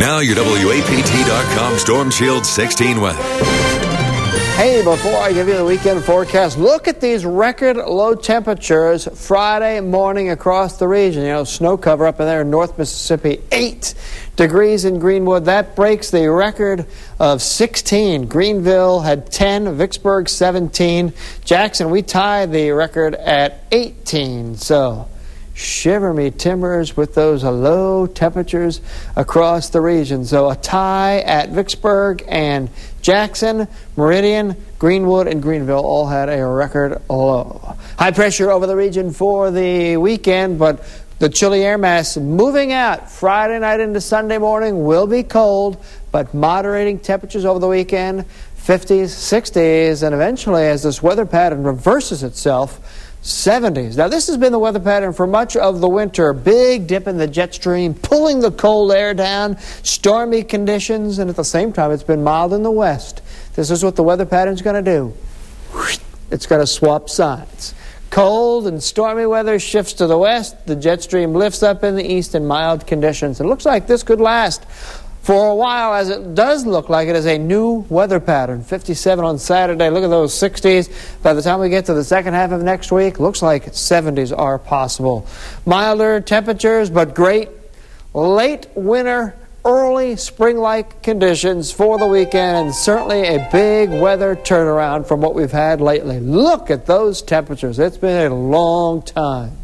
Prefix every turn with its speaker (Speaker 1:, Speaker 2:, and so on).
Speaker 1: Now your WAPT.com Storm Shield 16 weather.
Speaker 2: Hey, before I give you the weekend forecast, look at these record low temperatures Friday morning across the region. You know, snow cover up in there in North Mississippi, 8 degrees in Greenwood. That breaks the record of 16. Greenville had 10, Vicksburg 17. Jackson, we tied the record at 18. So, shiver me timbers with those low temperatures across the region. So a tie at Vicksburg and Jackson, Meridian, Greenwood, and Greenville all had a record low. High pressure over the region for the weekend, but the chilly air mass moving out Friday night into Sunday morning will be cold, but moderating temperatures over the weekend 50s, 60s, and eventually, as this weather pattern reverses itself, 70s. Now, this has been the weather pattern for much of the winter. Big dip in the jet stream, pulling the cold air down, stormy conditions, and at the same time, it's been mild in the west. This is what the weather pattern's going to do. It's going to swap sides. Cold and stormy weather shifts to the west. The jet stream lifts up in the east in mild conditions. It looks like this could last for a while, as it does look like it is a new weather pattern. 57 on Saturday. Look at those 60s. By the time we get to the second half of next week, looks like 70s are possible. Milder temperatures, but great late winter, early spring like conditions for the weekend, and certainly a big weather turnaround from what we've had lately. Look at those temperatures. It's been a long time.